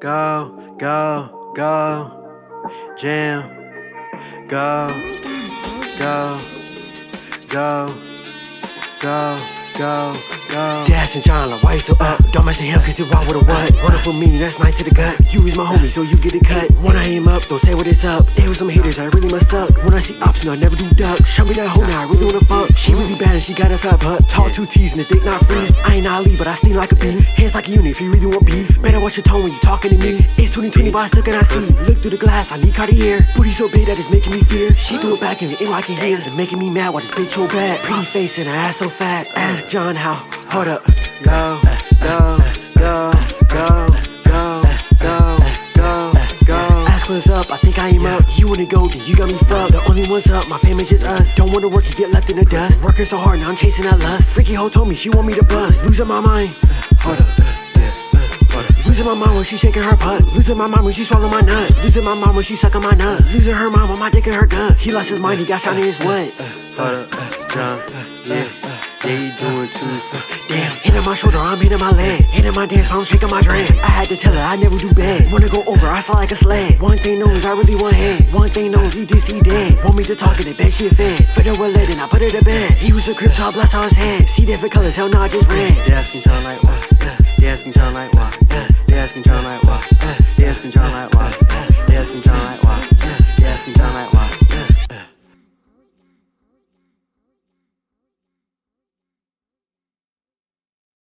Go, go, go. Jam. Go, go, go, go, go go. Dash and shine like why you so up? Don't mess with him cause you rock with a what? Run up with me, that's nice to the gut. You is my homie, so you get it cut. When I aim up, don't say what it's up. They was some haters, I really must suck. When I see options, I never do duck. Show me that hoe now, I really wanna fuck. She really bad and she got a fat butt. Tall two T's and the dick not free. I ain't Ali, but I sting like a bee. Hands like a unit if you really want beef. Better watch your tone when you talking to me. It's 2020, but I still cannot see. Look through the glass, I need Cartier. Booty so big that it's making me fear. She threw it back and it ain't like in here. And making me mad, why this bitch so bad? Pretty face and her ass so fat. John how. Hold up go, go, go, go, go, go, go, go. Ask what's up, I think I am up. You wanna go, then you got me fucked. The only one's up, my family's just us. Don't wanna work, you get left in the dust. Working so hard, now I'm chasing that lust. Freaky hoe told me she want me to bust. Losing my mind. Hold up. Losing my mind when she shaking her butt. Losing my mind when she swallow my nut. Losing my mind when she sucking my nut. Losing her mind when my dick in her gut. He lost his mind, he got shot in his what? Hold up, jump, yeah. You doing too Damn, hitting my shoulder, I'm hitting my leg Hitting my dance, I'm shaking my drink. I had to tell her I never do bad. Wanna go over, I fly like a sled One thing knows, I really want head One thing knows, EDC dead Want me to talk and it bet she a fed Fit her with lead and I put her to bed He was a crip, so I blessed on his head See different colors, hell no, I just red They asking, sound like what? They? They asking, sound like what?